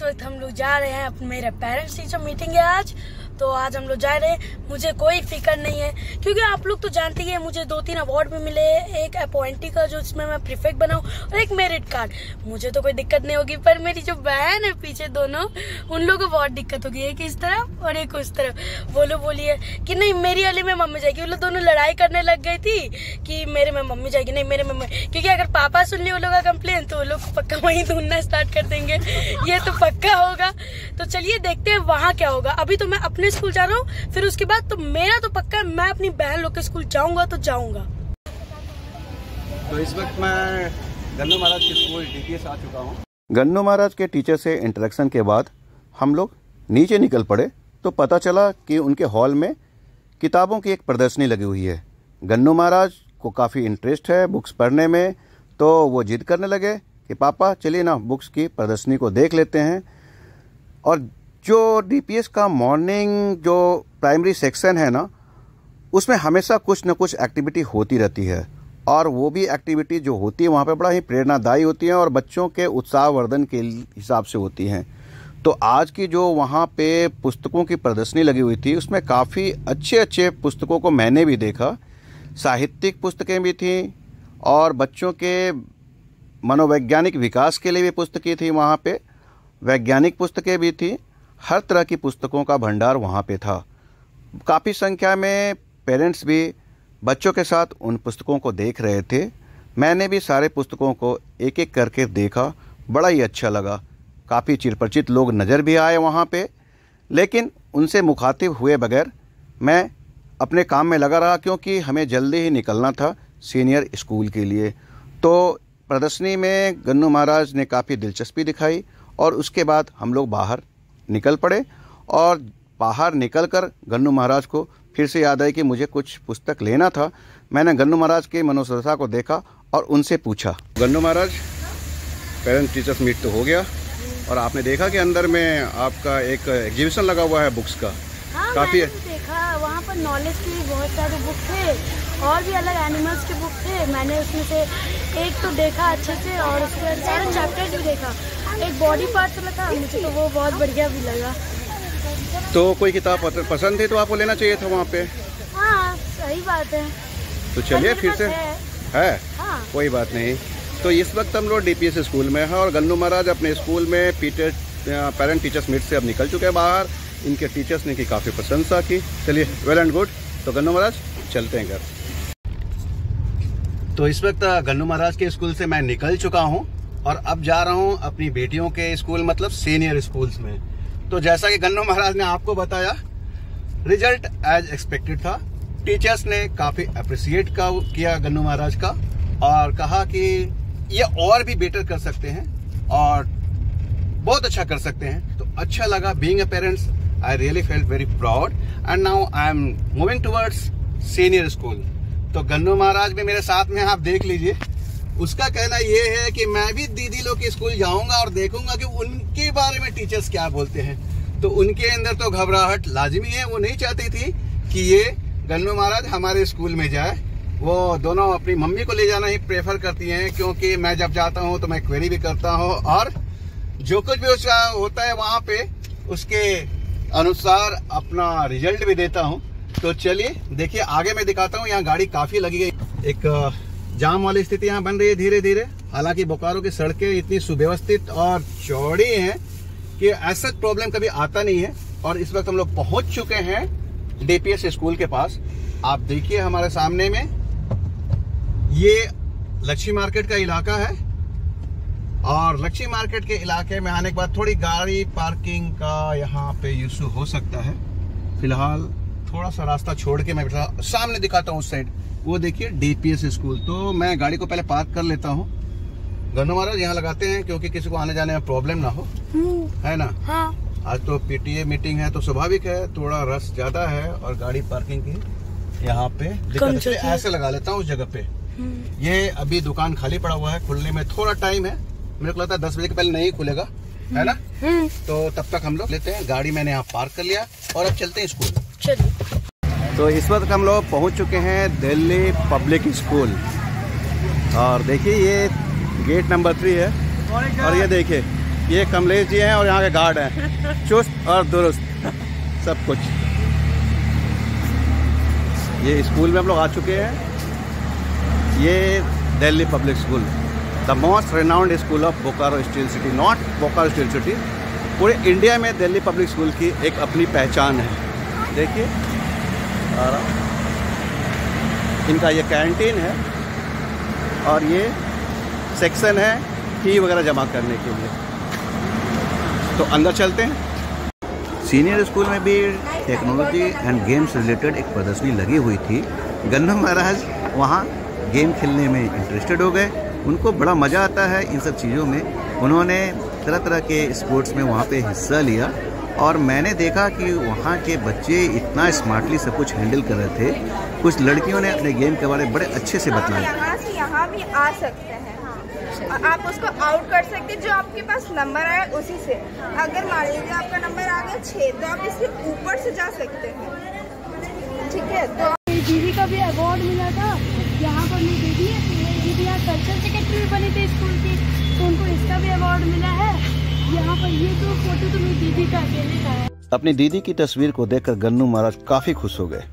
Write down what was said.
इस वक्त हम लोग जा रहे हैं मेरे पेरेंट्स टीचर मीटिंग है आज। तो आज हम लोग जा रहे हैं। मुझे कोई फ़िक्र नहीं है, क्योंकि आप लोग तो जानते ही हैं मुझे दो तीन अवार्ड भी मिले हैं। एक अपॉइंटी का, जो इसमें मैं प्रिफेक्ट बनाऊँ और एक मेरिट कार्ड मुझे तो कोई दिक्कत नहीं होगी, पर मेरी जो बहन है पीछे दोनों, उन लोगों को बहुत दिक्कत होगी। एक इस तरफ़ और एक उस तरफ़। वो लोग बोलिए कि नहीं, मेरी वाली में मम्मी जाएगी। वो लोग दोनों लड़ाई करने लग गई थी कि मेरे में मम्मी जाएगी। नहीं, मेरे में क्योंकि अगर पापा सुन ली वो लोग का कंप्लेन तो वो लोग पक्का वहीं ढूंढना स्टार्ट कर देंगे। ये तो पक्का होगा। तो चलिए देखते हैं वहाँ क्या होगा। अभी तो मैं अपने स्कूल जा रहा हूँ फिर उसके बाद तो मेरा तो पक्का है मैं अपनी बहन लोग के स्कूल जाऊँगा तो जाऊँगा। तो इस वक्त मैं गन्नू महाराज के स्कूल डीपीएस आ चुका हूँ। गन्नू महाराज के टीचर से इंटरेक्शन के बाद हम लोग नीचे निकल पड़े तो पता चला कि उनके हॉल में किताबों की एक प्रदर्शनी लगी हुई है। गन्नू महाराज को काफ़ी इंटरेस्ट है बुक्स पढ़ने में तो वो जिद करने लगे कि पापा चलिए ना बुक्स की प्रदर्शनी को देख लेते हैं। और जो डीपीएस का मॉर्निंग जो प्राइमरी सेक्शन है ना, उसमें हमेशा कुछ न कुछ एक्टिविटी होती रहती है। और वो भी एक्टिविटी जो होती है, वहाँ पे बड़ा ही प्रेरणादायी होती है और बच्चों के उत्साहवर्धन के हिसाब से होती हैं। तो आज की जो वहाँ पे पुस्तकों की प्रदर्शनी लगी हुई थी, उसमें काफ़ी अच्छे अच्छे पुस्तकों को मैंने भी देखा। साहित्यिक पुस्तकें भी थी और बच्चों के मनोवैज्ञानिक विकास के लिए भी पुस्तकें थी वहाँ पे। वैज्ञानिक पुस्तकें भी थी। हर तरह की पुस्तकों का भंडार वहाँ पे था। काफ़ी संख्या में पेरेंट्स भी बच्चों के साथ उन पुस्तकों को देख रहे थे। मैंने भी सारे पुस्तकों को एक एक करके देखा, बड़ा ही अच्छा लगा। काफ़ी चिरपरिचित लोग नज़र भी आए वहाँ पे, लेकिन उनसे मुखातिब हुए बगैर मैं अपने काम में लगा रहा क्योंकि हमें जल्दी ही निकलना था सीनियर स्कूल के लिए। तो प्रदर्शनी में गन्नू महाराज ने काफ़ी दिलचस्पी दिखाई और उसके बाद हम लोग बाहर निकल पड़े और बाहर निकलकर गन्नू महाराज को फिर से याद आई कि मुझे कुछ पुस्तक लेना था। मैंने गन्नू महाराज के मनोसरसा को देखा और उनसे पूछा Gannu Maharaj parents teachers meet तो हो गया और आपने देखा कि अंदर में आपका एक एग्जीबिशन लगा हुआ है बुक्स का? हाँ, काफ़ी देखा वहाँ पर नॉलेज की बहुत सारे बुक थे और भी अलग एनिमल्स के बुक थे। मैंने उसमें से एक तो देखा अच्छे से और उसके सारे चैप्टर भी देखा। एक बॉडी पार्ट वाला था मुझे तो वो बहुत बढ़िया भी लगा। तो कोई किताब पसंद थी तो आपको लेना चाहिए था वहाँ पे? हाँ सही बात है। तो चलिए फिर से। है, है? हाँ। कोई बात नहीं। तो इस वक्त हम लोग डीपीएस स्कूल में हैं और गन्नू महाराज अपने स्कूल में पीटर पेरेंट टीचर्स मीट से अब निकल चुके हैं बाहर। इनके टीचर्स ने की काफ़ी प्रशंसा की। चलिए वेल एंड गुड तो गन्नू महाराज चलते हैं घर। तो इस वक्त गन्नू महाराज के स्कूल से मैं निकल चुका हूँ। और अब जा रहा हूँ अपनी बेटियों के स्कूल मतलब सीनियर स्कूल्स में। तो जैसा कि गन्नू महाराज ने आपको बताया रिज़ल्ट एज एक्सपेक्टेड था। टीचर्स ने काफ़ी अप्रिसिएट का, किया गन्नू महाराज का और कहा कि ये और भी बेटर कर सकते हैं और बहुत अच्छा कर सकते हैं। तो अच्छा लगा being a parents I really felt very proud and now I am moving towards senior school तो गन्नू महाराज भी मेरे साथ में आप देख लीजिए। उसका कहना ये है कि मैं भी दीदी लोग के स्कूल जाऊँगा और देखूँगा कि उनके बारे में टीचर्स क्या बोलते हैं। तो उनके अंदर तो घबराहट लाजमी है, वो नहीं चाहती थी कि ये गन्नू महाराज हमारे स्कूल में जाए। वो दोनों अपनी मम्मी को ले जाना ही प्रेफर करती हैं, क्योंकि मैं जब जाता हूँ तो मैं क्वेरी भी करता हूँ और जो कुछ भी उसका होता है वहाँ पे उसके अनुसार अपना रिज़ल्ट भी देता हूँ। तो चलिए, देखिए, आगे मैं दिखाता हूँ, यहाँ गाड़ी काफ़ी लगी गई। एक जाम वाली स्थिति यहाँ बन रही है धीरे धीरे। हालाँकि बोकारो की सड़कें इतनी सुव्यवस्थित और चौड़ी हैं कि ऐसा प्रॉब्लम कभी आता नहीं है और इस वक्त हम लोग पहुँच चुके हैं डीपीएस स्कूल के पास। आप देखिए हमारे सामने में, ये लक्ष्मी मार्केट का इलाका है और लक्ष्मी मार्केट के इलाके में आने के बाद थोड़ी गाड़ी पार्किंग का यहाँ पे यूसु हो सकता है। फ़िलहाल थोड़ा सा रास्ता छोड़ के मैं सामने दिखाता हूँ उस साइड वो देखिए डीपीएस स्कूल तो मैं गाड़ी को पहले पार्क कर लेता हूँ। गन्नू महाराज यहाँ लगाते हैं क्योंकि किसी को आने जाने में प्रॉब्लम ना हो। हम्म। है ना? हाँ। आज तो पीटीए मीटिंग है तो स्वाभाविक है थोड़ा रस ज़्यादा है और गाड़ी पार्किंग की यहाँ पे ऐसे लगा लेता हूँ उस जगह पे। हम्म। ये अभी दुकान खाली पड़ा हुआ है खुलने में थोड़ा टाइम है। मेरे को लगता है दस बजे के पहले नहीं खुलेगा। है ना? हम्म। तो तब तक हम लोग लेते हैं। गाड़ी मैंने यहाँ पार्क कर लिया और अब चलते हैं स्कूल चलिए। तो इस वक्त हम लोग पहुँच चुके हैं दिल्ली पब्लिक स्कूल। और देखिए, ये गेट नंबर थ्री है। और ये देखिए, ये कमलेश जी हैं और यहाँ के गार्ड हैं। चुस्त और दुरुस्त, सब कुछ। ये स्कूल में हम लोग आ चुके हैं। ये Delhi public school, the most renowned school of Bokaro steel city not Bokaro steel city. पूरे इंडिया में दिल्ली पब्लिक स्कूल की एक अपनी पहचान है। देखिए रहा इनका ये कैंटीन है और ये सेक्शन है फ़ी वगैरह जमा करने के लिए। तो अंदर चलते हैं। सीनियर स्कूल में भी टेक्नोलॉजी एंड गेम्स रिलेटेड एक प्रदर्शनी लगी हुई थी। गन्ना महाराज वहाँ गेम खेलने में इंटरेस्टेड हो गए। उनको बड़ा मज़ा आता है इन सब चीज़ों में। उन्होंने तरह तरह के स्पोर्ट्स में वहाँ पे हिस्सा लिया और मैंने देखा कि वहाँ के बच्चे इतना स्मार्टली सब कुछ हैंडल कर रहे थे। कुछ लड़कियों ने अपने गेम के बारे में बड़े अच्छे से बताया। यहाँ से यहाँ भी आ सकते हैं। और आप उसको आउट कर सकते हैं जो आपके पास नंबर आया उसी से। अगर मान लीजिए आपका नंबर आ गया छः तो आप इससे ऊपर से जा सकते हैं। ठीक है? तो दीदी का भी अवार्ड मिला था। यहाँ पर मेरी दीदी है दीदी यहाँ कल्चर सेक्रेटरी बनी थी। उनको इसका भी अवार्ड मिला है। यहाँ पर ये तो फ़ोटो तो मेरी दीदी का अकेले का है। अपनी दीदी की तस्वीर को देखकर गन्नू महाराज काफ़ी खुश हो गए।